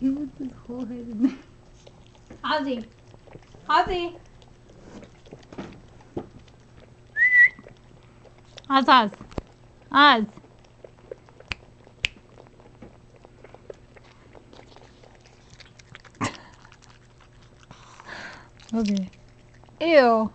He puts his whole head in there. Ozzy. Ozzy. Oz, Oz. Oz. Okay. Ew.